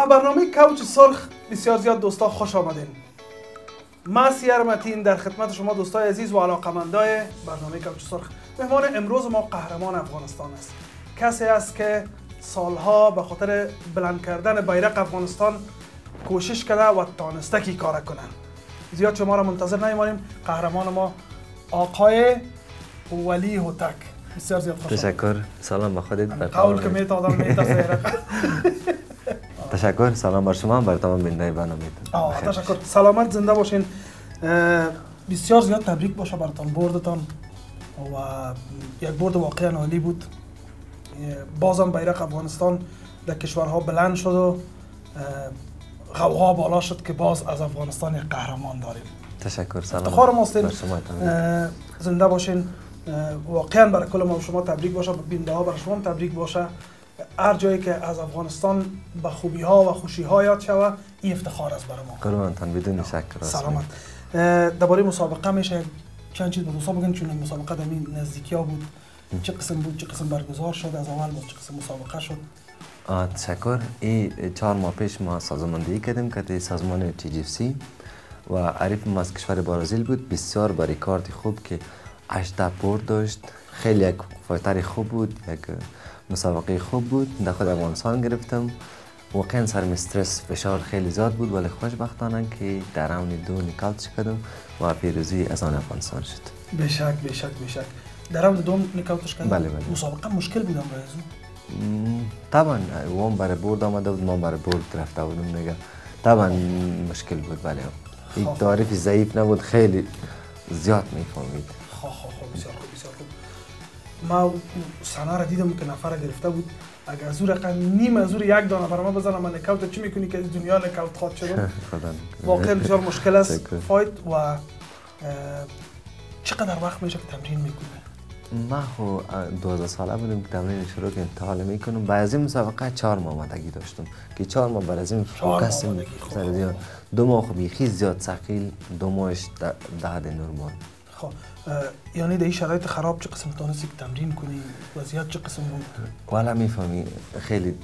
به برنامه کوچ سرخ بسیار زیاد دوستا خوش آمدین. ما سیار متین در خدمت شما دوستای عزیز و علاقمندای برنامه کوچ سرخ مهمان امروز ما قهرمان افغانستان است. کسی است که سالها به خاطر بلند کردن بیرق افغانستان کوشش کرده و تانسته که کار کنن زیاد شما را منتظر نیمانیم قهرمان ما آقای ولی هوتک. بسیار زیاد خوش تشکر. سلام به خودت. قول که میت آدم تشکر. سلام بر شما. بر تمام بیننده برنامه تشکر. سلامت زنده باشین. بسیار زیاد تبریک باشه براتان بردتان. و یک برد واقعا عالی بود. بازم بیرق افغانستان در کشورها بلند شد و غوغا بالا شد که باز از افغانستان یک قهرمان داریم. تشکر. سلام افتخار ماستین زنده باشین. واقعا برای کل ما شما تبریک باشه. بینده ها برای شما تبریک باشه. هر جایی که از افغانستان به خوبی ها و خوشی ها یاد شوه این افتخار است برای ما. قربانتان بدون شک راست سلامت. درباره مسابقه میشه چند چیز به دوستا بگن چون مسابقه در این نزدیکی ها بود. چه قسم بود؟ چه قسم برگزار شد؟ از اول بود چه قسم مسابقه شد؟ تشکر. این چهار ماه پیش ما سازماندهی کردیم که سازمان تی جی سی و عریف ما از کشور برازیل بود. بسیار با ریکارد خوب که 18 برد داشت. خیلی یک فایتر خوب بود. یک مسابقه خوب بود. در خود افغانستان گرفتم. واقعا سرم استرس فشار خیلی زیاد بود ولی خوشبختانه که در راون دو نکالت کردم و پیروزی از آن افغانستان شد. بشک بشک بشک در راوند دوم نکاوتش کردن بله، بله. مسابقه مشکل بودم برای طبعا وام برای برد آمده بود ما برای برد رفته بودم دیگه طبعا مشکل بود بله این خب. تعریف ضعیف نبود خیلی زیاد می‌فهمید. خواه خواه خواه بسیار خوب. بسیار ما سنا را دیدم که نفر گرفته بود. اگر اون رقم نیم از اون یک دانه برای ما بزنم من نکاوت چی می‌کنی که از دنیا نکاوت خواد خدا واقعا بسیار مشکل است. فایت و چقدر وقت میشه که تمرین می‌کنه؟ ما خو 12 ساله بودم که تمرین شروع کردم تا حالا می‌کنم. بعد از این مسابقه چهار ماه آمدگی داشتم که چهار ماه بعد از این فوکس دو ماه خب بیخی زیاد ثقیل دو ماهش ده ده حد نرمال خب یعنی در این شرایط خراب چه قسم تونستی که تمرین کنی؟ وضعیت چه قسم بود؟ والا می‌فهمی خیلی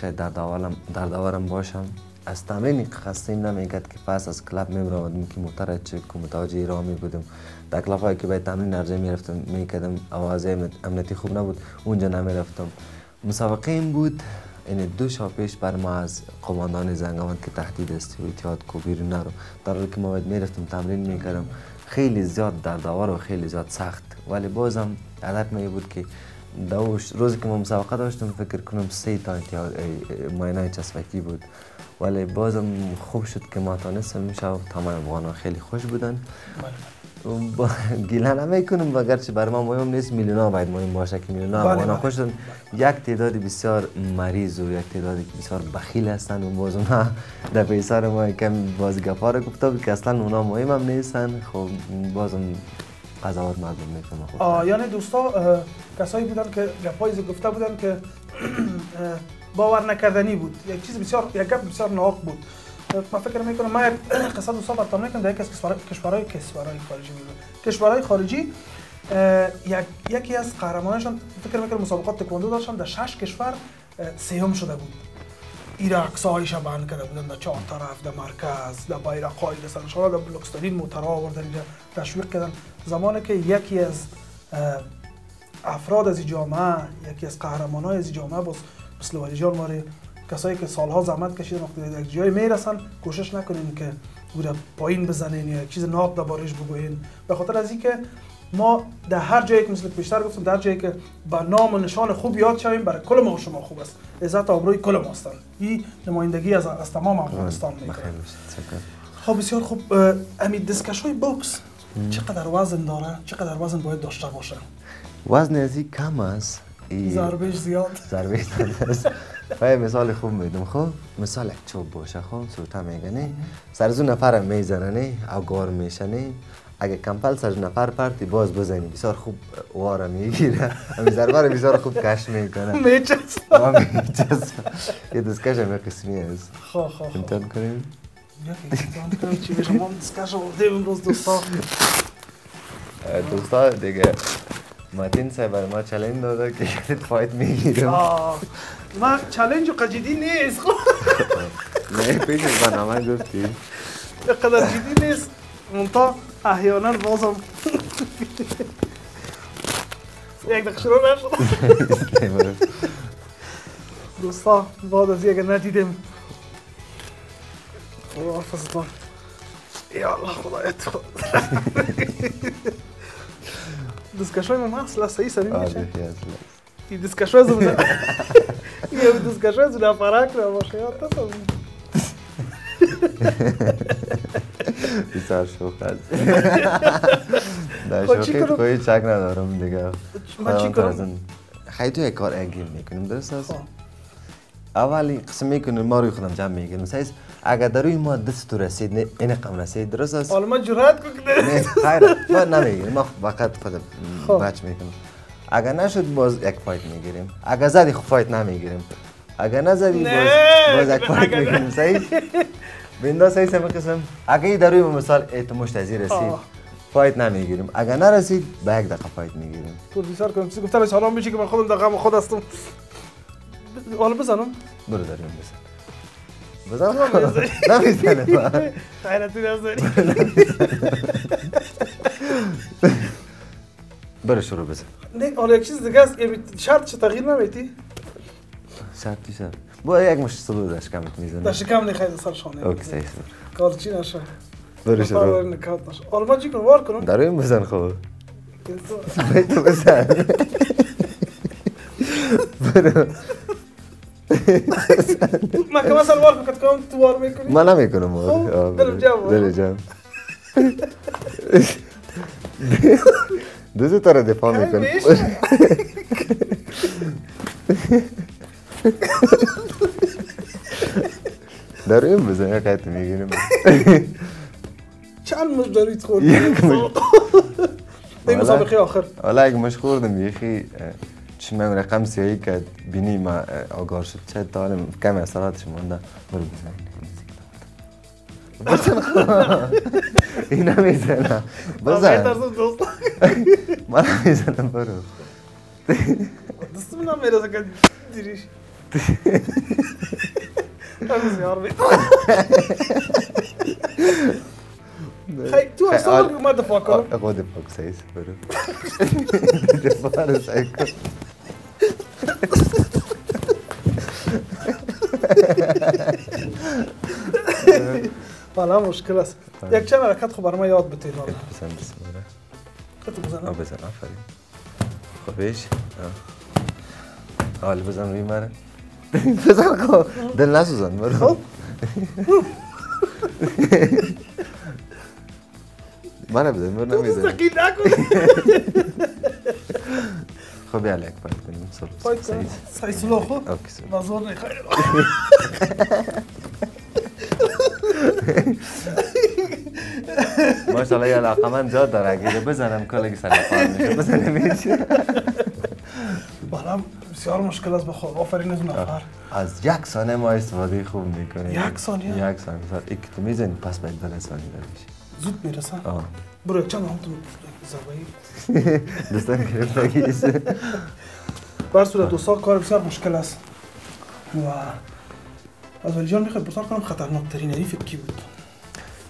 شاید در داورم در داورم باشم. از تمرین خستیم نمیگد که پس از کلاب می‌برم که موتر چک و متوجه راه می بودم. در کلاب هایی که باید تمرین ارزه می‌رفتم می‌کردم آوازه امنیتی خوب نبود اونجا نمی‌رفتم. مسابقه این بود این دو شب پیش بر ما از قماندان زنگ آمد که تهدید است و اتحاد کو بیرون نرو. در حالی که ما باید می‌رفتم تمرین می‌کردم. خیلی زیاد در داور و خیلی زیاد سخت. ولی بازم عادت می بود که دوش روزی که ما مسابقه داشتم فکر کنم سه تا ماینای چسبکی بود. ولی بازم خوب شد که ما تانستم شب تمام افغان خیلی خوش بودن. بله با گیله نمی‌کنم اگرچه برای ما مهم نیست؟ میلیونا باید مهم باشه که میلیونا بله، افغان بله. خوش شدن یک تعداد بسیار مریض و یک تعداد بسیار بخیل هستن و باز اونا در پیسار ما کم باز گپا رو گفته بود که اصلا اونا مهم هم نیستن. خب بازم قضاوت مردم می‌کنه خب آه، یعنی دوستا کسایی بودن که گپایی گفته بودن که باور نکردنی بود. یک چیز بسیار یک گپ بسیار ناق بود. من فکر می‌کنم یک قصه دوستا براتون می‌کنم در یکی از کشورهای کشورهای خارجی میگم. کشورهای خارجی یک یکی از قهرمانانشان فکر می‌کنم مسابقات تکواندو داشتن در شش کشور سوم شده بود. ایرا عکسایش بند کرده بودن در چهار طرف در مرکز در بیرقای در سرشان در بلوکسترین موترها آوردن اینجا تشویق کردن. زمانی که یکی از افراد از جامعه یکی از قهرمان های از جامعه باز مثل ولی جان کسایی که سالها زحمت کشیدن وقتی در یک جایی می‌رسن کوشش نکنین که او را پایین بزنین یا چیز ناب دربارش بگوین به خاطر از اینکه ما در هر جایی که مثل که بیشتر گفتم در جایی که با نام و نشان خوب یاد شویم برای کل ما و شما خوب است. عزت آبروی کل ما هستند این نمایندگی از, از تمام افغانستان بخیر می‌کنه. خب بسیار خوب. اه، امی دستکش های بوکس چقدر وزن داره؟ چقدر وزن باید داشته باشه؟ وزن از کم است. ای- ضربش زیاد است. و مثال خوب میدم خب؟ مثال یک چوب باشه خب؟ سوتا میگنه سر از اون نفر می‌زنه نه اگار میشنه اگه کمپل سر نفر پرتی باز بزنی. بسیار خوب واره می‌گیره. همین ضربه رو بسیار خوب کش می‌کنه. میچست و میچسبه. یه دستکش همه قسمی است. خب خب خب. امتحان کنیم؟ چی بشه ما هم دستکش آوردیم امروز دوستا دوستا دیگه. ماتین صاحب برای ما challenge داده که یک fight می‌گیرم ما چلنج و نیست خب نه پیش از برنامه گفتی اینقدر جدی نیست منتها احیانا بازم یک دقیقه شروع نشد دوستا بعد از یک ندیدیم خدا حافظتان یا الله خدایت من هست لسه سمی میشه این دستکشوی زمونه یه دستکشوی زمونه فرق رو باشه یا تا بسیار شوخ است در شوخی کوئی چک ندارم دیگه من چی کنم؟ خیلی تو یک کار اگیر می‌کنیم درست است؟ اولی قسم می‌کنیم ما روی خودم جمع می‌گیریم سایز اگر در روی ما دست تو رسید نه این رقم رسید درست است حالا ما جرأت کن نه خیر ما نمی‌گیریم ما فقط خود بچ می‌کنیم اگر نشد باز یک فایت می‌گیریم اگر زدی خب فایت نمی‌گیریم اگر نزدی باز باز یک فایت می‌گیریم صحیح بندا صحیح سم قسم اگر در روی مثال اعتماش تزیر رسید فایت نمی‌گیریم اگر نرسید به یک دقیقه فایت می‌گیریم پروفسور کنم چیزی گفتم حالا میشه که من خودم غم خود هستم حالا بزنم برو داریم بزن بزن نمی‌زنه خیرتی نزدی برو شروع بزن نه حالا یک چیز دیگه است شرط چه تغییر نمیتی شرطی شد با یک مش سلو در شکمت می‌زنه در شکم نخواهی سر شانه اوکی صحیح کار چی نشه برو شروع حالا ما چی کنم وار کنم این بزن خوب تو بزن برو من که مثلا وار کنم کنم تو وار می‌کنی من نمی‌کنم وار دلم جمع دل جمع دوزو تا را دفاع می‌کنم در این بزن یک قیت می‌گیریم چند مش دارید خوردی؟ این مسابقه آخر حالا اگه مش خوردم یخی من رقم سیایی که بینی ما آگار شد چه دارم کم اثراتش مونده برو بزن. بزن. این نمی‌زنم بزن من نمی‌زنم برو. دستم نمی‌رسه که دیریش همین یار بید خیلی تو اصلا ما دفاع کنم اقوا دفاع سیس برو. رو سعی کن. حالا مشکل است یک چند حرکت خب برای ما یاد بتید حالا بزن بسم الله خط بزنم بزن آفرین خوبش حالا بزن روی مره بزن خب دل نسوزن برو من بزن برو نمیزن خب یک فایت کنیم فایت کنیم سعی سلو بازار نخیر ماشاءالله یه علاقه من زیاد داره اگه بزنم کلگی سر کار میشه بزنه میشه بالا بسیار مشکل است بخور آفرین از نفر از یک ثانیه ما استفاده خوب می‌کنیم یک ثانیه یک ثانیه یک تو می‌زنی پس به یک ثانیه میشه زود می‌رسه آه برو یک چند هم تو ضربه دوستان گرفتگیش بر صورت دوستا کار بسیار مشکل است و از ولی جان می‌خواد بسیار کنم خطرناک ترین حریف کی بود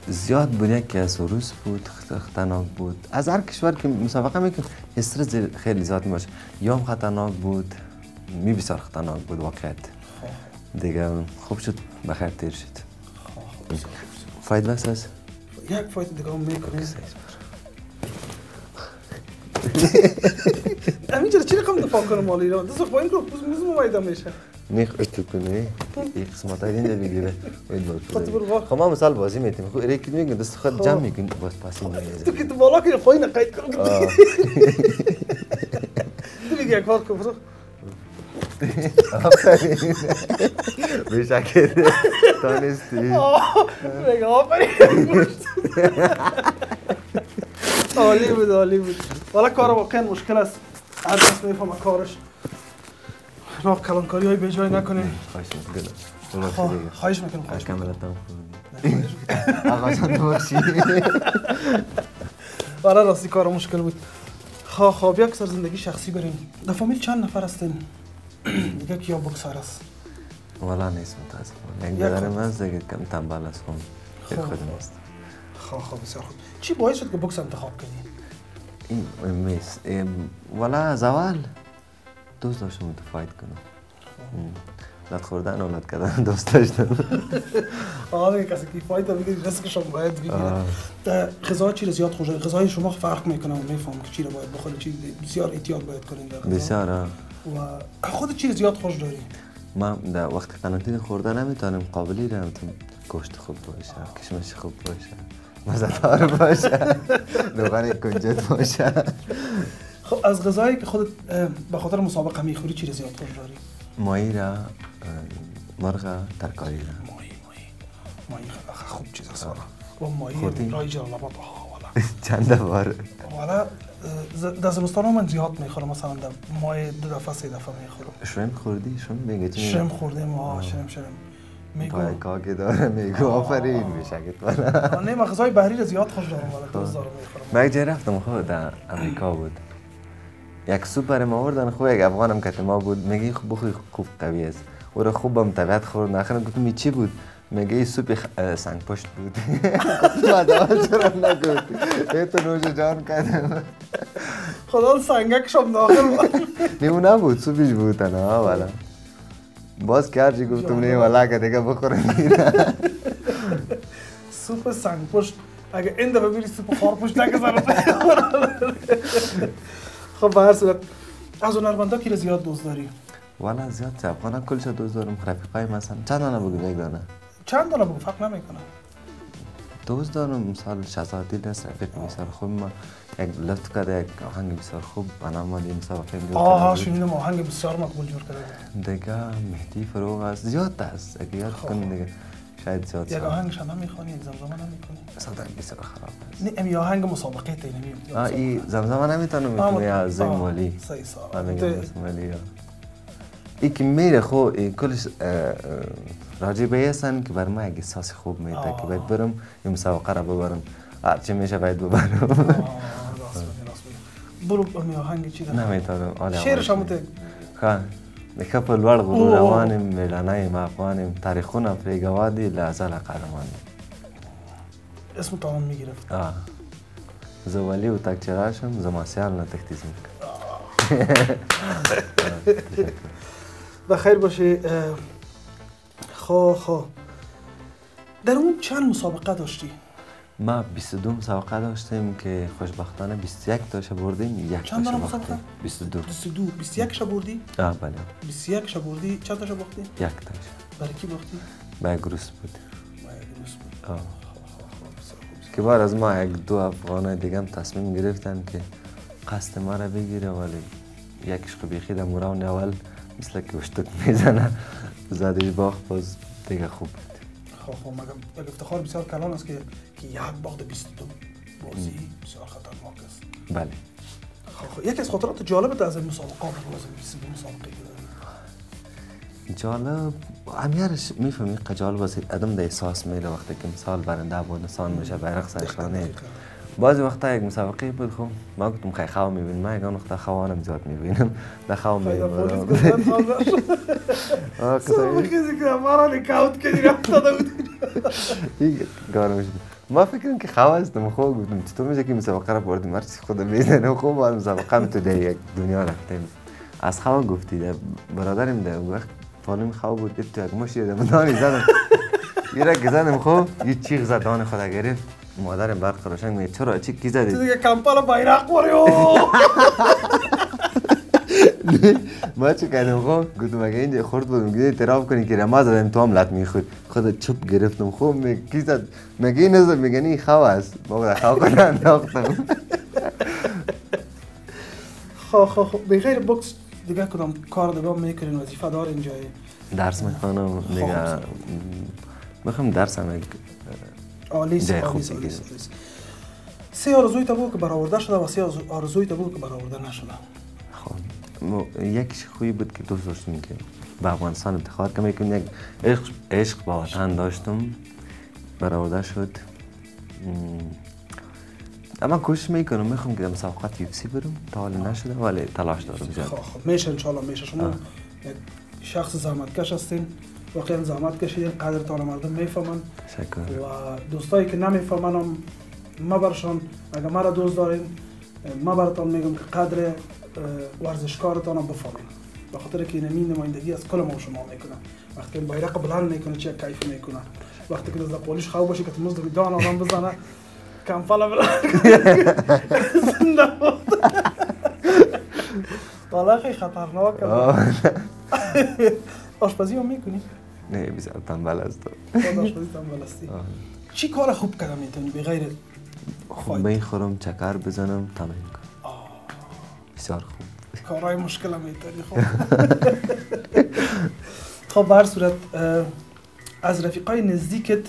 زیاد بود یکی از روس بود خطرناک بود از هر کشور که مسابقه میکن استرس خیلی زیاد باشه یا هم خطرناک بود می بسیار خطرناک بود واقعیت دیگه خوب شد بخیر تیر شد فاید بس است یک فایت دیگه هم می‌کنیم همینجا چی رقم دفاع کنم مال ایران دست پایین کنم بوز میزم مایده میشه نیخ اشتو کنی این قسمت های اینجا بگیره. خب ما مثال بازی میتیم خب ریکی میگن دست خود جمع میکن باز پاسی تو میزن که تو بالا که پایین قید کنم آه. تو میگه یک کار کن برو آفرین بشکر تانستی آه، میگه آفرین عالی بود عالی بود حالا کار واقعا مشکل است هر کس می‌فهمه کارش راه کلانکاری های به جای نکنیم خواهش می‌کنم خب، خواهش می‌کنم خواهش می‌کنم کاملا تام آقا جان باشی آره راستی کار مشکل بود خب خب یک سر زندگی شخصی بریم در فامیل چند نفر هستین دیگه کیا بکسر است والا نیست متاسفانه یک یک برادرم. هست دیگه کم تنبل است هم یک خب. خود نیست خب خب بسیار خوب چی باعث شد که بوکس انتخاب کنی این ام، والا از اول دوست داشتم متفاید کنم. ام. لط خوردن و لط کردن دوست داشتم. آره کسی که فایده بگیری رزقش هم باید بگیره. غذا چی رو زیاد خوش غذای شما فرق می‌کنه و میفهم که چی رو باید بخوری چی بسیار احتیاط باید کنین در. بسیار. و خود چی زیاد خوش داری؟ ما در وقت قرنطینه خوردن نمی‌تونم قابلی رو گوشت خوب باشه کشمش خوب باشه. مزدار باشه روغن کنجد باشه خب از غذایی که خودت به خاطر مسابقه می‌خوری چی زیاد خوش داری؟ ماهی را مرغ ترکاری را. ماهی ماهی. ماهی خوب چیز است. و ماهی؟ رای جلالاباد آه والا. چند بار والا در زمستان من زیاد می‌خورم مثلا در ماه دو دفعه سه دفعه می‌خورم. شرم خوردی؟ شرم میگه شرم خوردیم. آه. شرم شرم. میگو. کاگی داره میگو. آفرین والا آه، نه من غذای بحری زیاد خوش دارم والا دوست دارم می‌خورم. من جای رفتم خود در امریکا بود. یک سوپر ما آوردن خوب یک افغانم که ما بود میگه خوب بخوی خوب قوی است. او را خوبم طبیعت خورد ناخرم گفتم می چی بود؟ میگه سوپ خ... اه، سنگ پشت بود. اول چرا نگفتی؟ ای تو نوش جان کردم. خدا سنگکش هم داخل. بود. نه اون نبود سوپش بود نه والا. باز کردی گفتم نه والا که دیگه بخورم میره. سوپ سنگ پشت. اگه این دفعه بری سوپ خار پشت نگذارم خب به هر صورت از هنرمندا کی زیاد دوست داری؟ والا زیاد افغانا کلش دوست دارم. رفیقای مثلا چند دانه بگو یک دانه. چند دانه بگو؟ فرق نمی‌کنه. دوست دارم مثال شهزاد دیل است رفیق بسیار خوب ما یک لطف کرده یک آهنگ بسیار خوب بنام مالی مسابقه جور آها. شنیدم آهنگ بسیار مقبول جور کرده. دیگه مهدی فروغ است زیاد است اگه یاد خب. کنی دیگه شاید زیاد یک سال آهنگش هم نمی‌خوانی یک زمزمه نمی‌کنی صدای بسیار خراب است. نه امی آهنگ مسابقه تی نمی آه ای زمزمه نمی‌تونم آه، می‌تونم یا آه، زنگ مالی صحیح. سال که میره خو کلش راجع به هستن که بر ما یک احساس خوب میده که. باید برم این مسابقه را ببرم. هرچی میشه باید ببرم. برو امی آهنگ چی ده نمی‌تونم. آل شعرش هم ته. خان دکه په لوړ غرور. روانم میړنی یم تاریخونه پرېږوا دي له ازله قهرمان یم اسم تمام می‌گرفت. آه. زه ولی و تک چې راشم زما سیال نه تښتي ځمکه و خیر باشه خو خو. در اون چند مسابقه داشتی؟ ما 22 مسابقه داشتیم که خوشبختانه 21 تاشو بردیم یک چند دانه مسابقه؟ باختیم 22 22 21 شب بردی؟ آه بله. 21 شب بردی؟ چند تاشو باختی؟ یک تاش برای کی باختی؟ به یک روز بود. باید درست بود. آه. خب، خب، خب،. که بار از ما یک دو افغان دیگه هم تصمیم گرفتن که قصد ما را بگیره ولی یکیش خب بیخی در مراون اول مثل که اشتک می‌زنه. زدش باخت باز دیگه خوب بود. خب خب یک افتخار بسیار کلان است که که یک باخت 22 بازی بسیار خطرناک است. بله. خب خب یکی از خاطرات جالبت از این مسابقه از این 22 مسابقه. جالب همیارش می‌فهمی که جالب است. ادم ده احساس میره وقتی که مثال برنده افغانستان میشه بیرق سرشانه. بعضی وقتا یک مسابقه بود خب ما گفتم خیلی خواه می‌بینم من یکان وقتا خوانم زیاد می‌بینم. در خواه می‌بینم خیزی که ما را نکاوت کردی رفتاده بود این گارم شد ما فکرم که خواه هستم خواه گفتم چطور میشه که مسابقه را بردیم؟ هر چیز خود می‌زنه خوب بعد مسابقه هم تو در یک دنیا رفتیم. از خواه گفتی ده برادرم ده وقت فالم خواه بود دید تو یک مشی مدانی زدم. یه را که زدم خوب یه چیغ زد دان خدا گرفت. مادرم برق روشن میگه چرا چی کی تو زدی دیگه کمپالا بیرق بریو ما چه کردم خب گفتم اگه اینجا خورد بودم گیده اعتراف کنی که رما زدم تو هم لط می‌خورد خود چپ گرفتم خب میگه کی زد مگه این نزد میگه این خواه است گفتم خواه کنه انداختم خب خب خب به غیر بوکس دیگه کدام کار دیگه می‌کنین وظیفه دار اینجا درس می‌خوانم دیگه. می‌خوام درس هم عالی. سه آرزوی تا بود که برآورده شده و سه آرزو- آرزوی تا بود که برآورده نشده خب یکیش خوبی بود که دوست داشتم که به افغانستان افتخار کنم یک عشق, عشق با وطن داشتم. برآورده شد. اما کوشش می‌کنم می‌خوام که مسابقات یو برم. تا حالا نشده ولی تلاش دارم خب زیاد. خب میشه انشالله میشه. شما. یک شخص زحمتکش هستین. واقعا زحمت کشیدین قدرتان مردم می‌فهمن. و دوستایی که نمی‌فهمن هم ما برشان اگر مرا دوست دارین ما براتان میگم که قدر ورزشکارتان هم بفهمین به خاطر که این نمایندگی از کل ما شما می‌کنه. وقتی که بایرق بلند می‌کنه چه کیف می‌کنه. وقتی که از پولیش خواب باشه که تو مزد دان آدم بزنه کمپالا بلند کنه. زنده والا خیلی خطرناک. آشپزی هم می‌کنی؟ نه بسیار تنبل تو. خود آشپزی تنبل هستی آه. چی کار خوب کردم می‌تونی بغیر خوب می‌خورم چکر بزنم تمرین کنم. بسیار خوب. کارهای مشکل هم می‌تونی خب. خب به صورت از رفیقای نزدیکت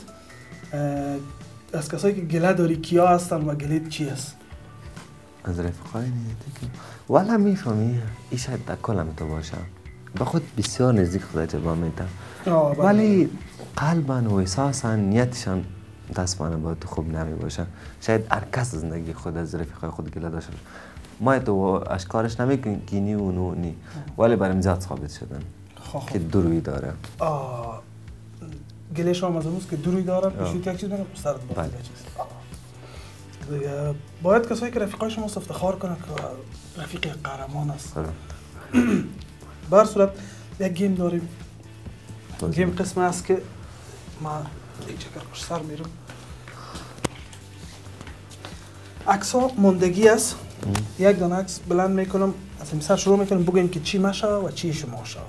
از کسایی که گله داری کیا هستن و گلت چی هست؟ از رفقای نزدیک والا می‌فهمی شاید در کلم تو باشم. به خود بسیار نزدیک خدا جبا میتم بله. ولی قلبا و احساسا نیتشان دستمانه با تو خوب نمی باشه شاید هر کس زندگی خود از رفیقای خود گله داشته. ما تو اشکارش نمی‌کنی که نی و نو نی ولی برام زیاد ثابت شدن خب، خب. که دروی داره گله شما از اونوز که دوری دارن آه. پیشوی یک چیز میگم سرت باید بله. چیز باید کسایی که رفیقای شما افتخار کنن که رفیق قهرمان است خدا. به هر صورت یک گیم داریم. گیم قسم است که ما یک چکر پشت سر میرم. عکس ها مندگی است. یک دانه عکس بلند می‌کنم از این سر شروع می‌کنم بگویم که چی مشه و چی شما شود.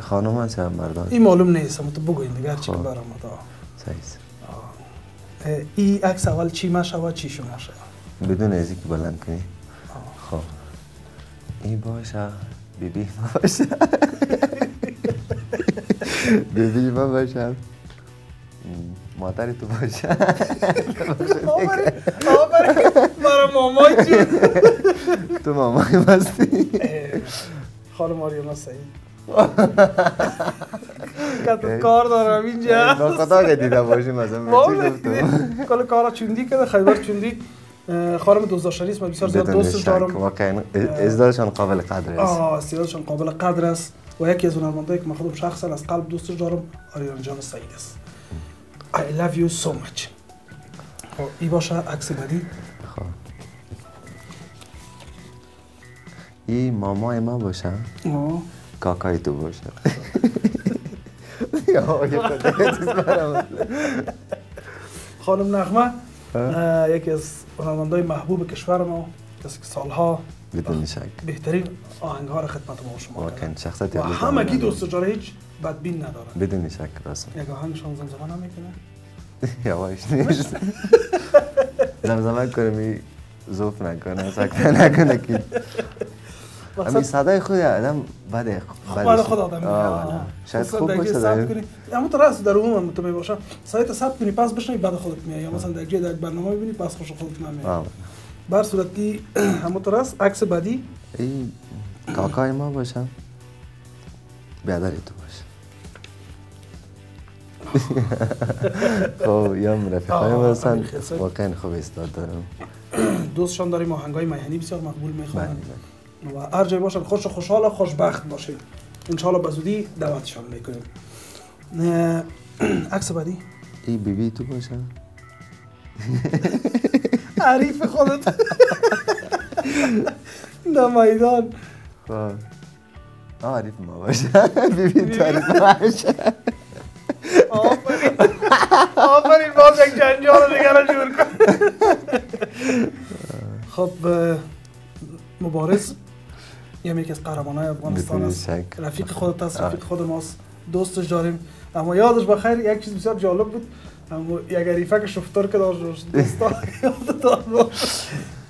خانم هست یا مردان این معلوم نیست اما تو بگوین دیگر چی که خب. برام دا است. این عکس اول چی مشه و چی شما شود. بدون ازی که بلند کنی. خب. این باشه. بیبی ما باشه بیبی ما باشه مادری تو آفرین برای مامای تو مامای مستی. خانم آریانا سعید کت کار دارم اینجا. با خدا که دیده باشیم چی گفتم؟ کل کارا چوندی کرده خیبر چوندی. خانم دوزداشتری است بسیار زیاد دوستش دارم. واقعا ازدادشان قابل قدر است. آه استعدادشان قابل قدر است. و یکی از هنرمندایی که من خودم شخصا از قلب دوستش دارم آریان جان سعید است. I love you so much. خب، ای باشه عکس بعدی. خب. این مامای ما باشه. کاکای تو باشه. خانم نغمه. اه، یکی از هنرمندای محبوب کشور ما کسی که سالها بدون شک. بهترین آهنگ ها را خدمت ما شما واقعا. شخصیت و همگی دوست جاره هیچ بدبین ندارن بدون شک راست. یک آهنگشان زمزمه نمی‌کنه یواش نیست. زمزمه کنم زوف نکنه سکته نکنه که مقصد صدای خود آدم بده بعد خود آدم. شاید خوب باشه کنی اما تو راست در عموم تو می‌باشم سایت ثبت کنی پس بشنی بعد خودت میای. یا مثلا در جای در برنامه ببینی پس خوش خودت نمیای. بر صورتی اما تو راست عکس بعدی. این کاکای ما باشم. بیادری تو باشه خب یا رفیقای ما هستن. واقعا خوب استاد دارم. دوستشان داریم آهنگای میهنی بسیار مقبول بله می‌خوانن بله. و هر جای باشن خوش و خوشحال و خوشبخت باشید انشاءالله به زودی دعوتشان می‌کنیم. عکس بعدی؟ این بیبی تو باشم حریف خودت. در میدان خب عریف ما باشه. بیبی تو عریف ما باشه. آفرین. آفرین باز یک جنجال دیگر رو جور کن. خب مبارز. یه یکی از قهرمان های افغانستان است. رفیق خودت است. رفیق خود ماست. دوستش داریم. اما یادش بخیر یک چیز بسیار جالب بود. اما یک عریفه که شفتار که داشت دوستا یادتان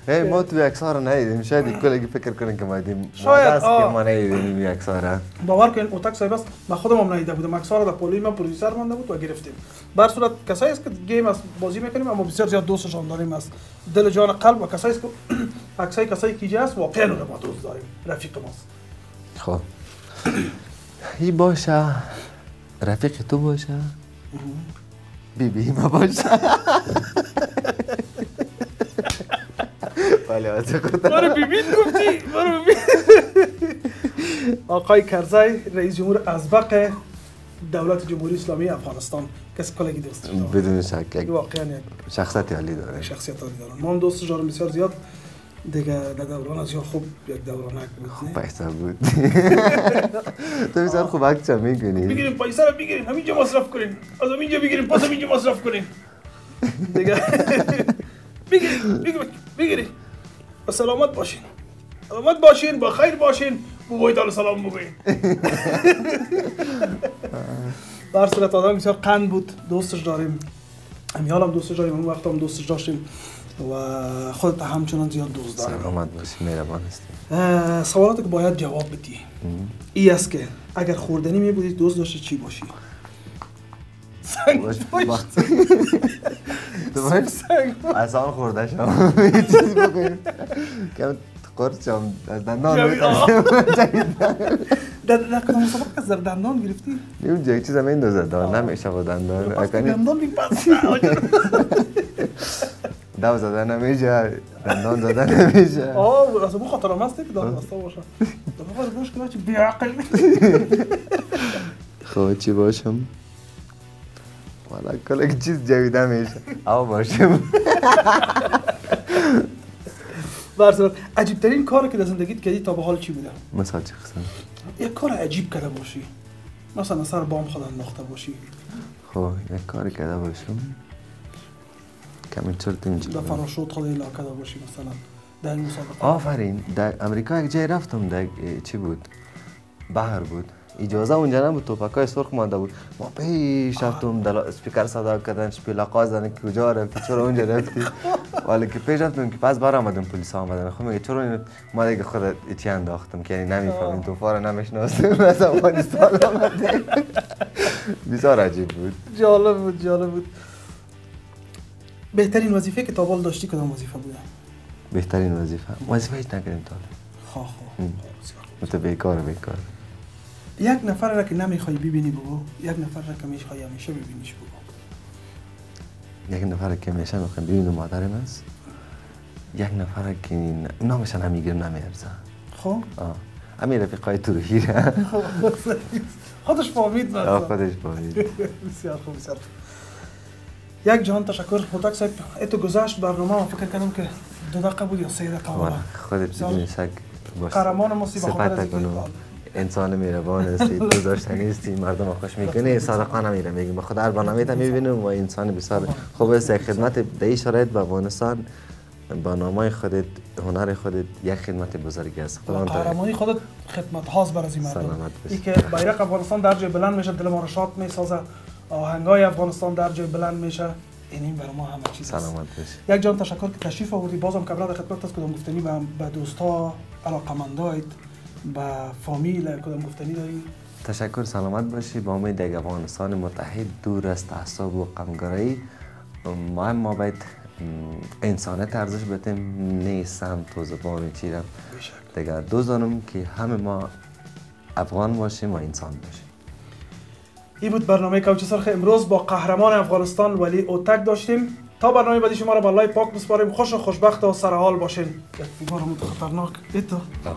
هی ما تو یک سال شاید یک کلگی فکر کنن که ما دیدیم شاید، است که. ما یک سال باور کن اوتک صاحب است من خودم هم ندیده بودم اکثر در پولی ما پرودوسر مانده بود و گرفتیم بر صورت کسایی است که گیم است بازی می‌کنیم اما بسیار زیاد دوستشان داریم از دل جان قلب و کسایی است که عکسای کسایی که است واقعا ما دوست داریم رفیق ماست خب این باشه رفیق تو باشه بیبی ما باشه از خود برو ببین گفتی برو ببین. آقای کرزی رئیس جمهور ازبق دولت جمهوری اسلامی افغانستان. کسی کلگی دوست داره بدون شک یک واقعا یک شخصیت عالی داره. شخصیت عالی دارن ما هم دوست جارم بسیار زیاد. دیگه در دوران از خوب یک دورانک بود نه؟ پیسه بود. تو بسیار خوب عکس هم می‌کنی بگیریم پیسه رو بگیریم. همینجا مصرف کنیم. از همینجا بگیریم پس همینجا مصرف کنیم. دیگه. بگیریم بگیریم بگیریم. و سلامت باشین. سلامت باشین با خیر باشین. بابای تعالی سلام بگوین در صورت آدم بسیار قند بود دوستش داریم. امیال هم دوستش داریم اون وقت هم دوستش داشتیم. و خودت همچنان زیاد دوست داریم سلامت باشی مهربان هستی. اه، سوالات که باید جواب بدی. ای است که اگر خوردنی می بودی دوست داشتی چی باشی؟ سنگ باش- باید سنگ اصلا خورده شم یه چیزی بکنیم کم قرص شم از دندان. جوید. در کدام مسابقه از در دندان گرفتی؟ نیم جای چیز هم این دوزد دار نمیشه با دندان. دندان بی پس. دو زده نمیشه. دندان زده نمیشه. آه از بو خاطر هم هستی که دار بسته باشه در واقع گوش کنه چی بیعقل. خب چی باشم؟ والا کل یک چیز جویده میشه بر صورت عجیب ترین کاری که در زندگیت کردی تا به حال چی بوده مثال چه قسم یک کار عجیب کرده باشی مثلا سر بام خود انداخته باشی خب یک کاری کرده باشم کمی چرت اینجا در فراشوت خود الا کرده باشی مثلا در این مسابقه آفرین در امریکا یک جای رفتم در چی بود بحر بود اجازه اونجا نبود توپکای سرخ مانده بود. ما پیش رفتم دل اسپیکر صدا کردن شپیلاقا زدن که کجا رفتی؟ چرا اونجا رفتی؟ ولی که پیش رفتم که پس بر آمدن پلیس آمدن خب میگه چرا اینو ما دیگه خود چی انداختم که یعنی نمی‌فهمیم. توفا رو نمی‌شناسیم. از افغانستان آمده بسیار عجیب بود. جالب بود جالب بود. بهترین وظیفه که تا حال داشتی کدام وظیفه بوده؟ بهترین وظیفه. وظیفه هیچ نکردیم تا خواه خواه. بسیار. مت بیکار بیکار. یک نفر را که نمی‌خوای ببینی بگو یک نفر را که می‌خوای همیشه ببینیش بگو یک نفر که میشه می‌خوایم ببینم مادرم است. یک نفر که نامش نمی‌گیرم نمیارزه خب؟ همین رفیقای تروحیره خودش فهمید آه مثلا خودش باید بسیار خوب بسیار یک جهان تشکر. مطلق صاحب اتو گذشت برنامه ما. فکر کردم که دو دقیقه بود یا سه دقیقه. خودت. بدون شک قهرمان ما سی به خاطر انسان مهربان هستی دوست داشتنی هستی مردم خوش می‌کنی صادقانه میره میگیم خدا هر برنامه تا می‌بینیم و انسان بسیار خوب است. خدمت در این شرایط به افغانستان با نامای خودت هنر خودت یک خدمت بزرگی است. خدا قهرمانی خودت خدمت هاست بر از این مردم. ای که بیرق افغانستان در جای بلند میشه دل ما رو شاد می‌سازه. آهنگای افغانستان در جای بلند میشه. این این برای ما همه چیز سلامت یک جان تشکر که تشریف آوردی. بازم قبل از خدمت است کدام گفتنی به به دوستا علاقمندایت. به فامیل کدام گفتنی داری؟ تشکر سلامت باشی. با امید یک افغانستان متحد دور از تعصب و غمگرایی. ما هم ما باید م، انسانیت ارزش بدیم نه سمت و زبان چی را بیشک. دیگه دوست دارم که همه ما افغان باشیم و انسان باشیم. این بود برنامه کوچه سرخ امروز. با قهرمان افغانستان ولی اوتک داشتیم. تا برنامه بعدی شما را به لای پاک بسپاریم خوش و خوشبخت و سرحال باشین. یک خطرناک. ایتو آه.